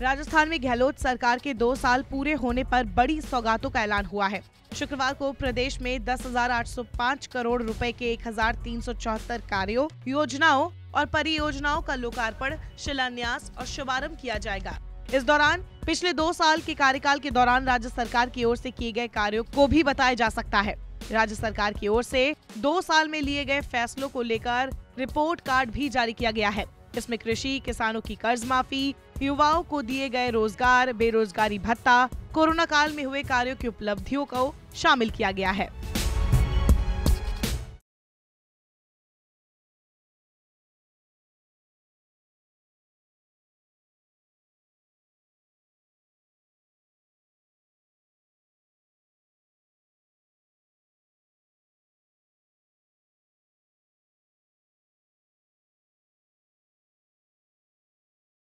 राजस्थान में गहलोत सरकार के दो साल पूरे होने पर बड़ी सौगातों का ऐलान हुआ है। शुक्रवार को प्रदेश में 10,805 करोड़ रुपए के एक कार्यों योजनाओं और परियोजनाओं का लोकार्पण शिलान्यास और शुभारंभ किया जाएगा। इस दौरान पिछले दो साल के कार्यकाल के दौरान राज्य सरकार की ओर से किए गए कार्यों को भी बताया जा सकता है। राज्य सरकार की ओर से दो साल में लिए गए फैसलों को लेकर रिपोर्ट कार्ड भी जारी किया गया है। इसमें कृषि, किसानों की कर्ज माफ़ी युवाओं को दिए गए रोज़गार, बेरोजगारी भत्ता, कोरोना काल में हुए कार्यों की उपलब्धियों को शामिल किया गया है।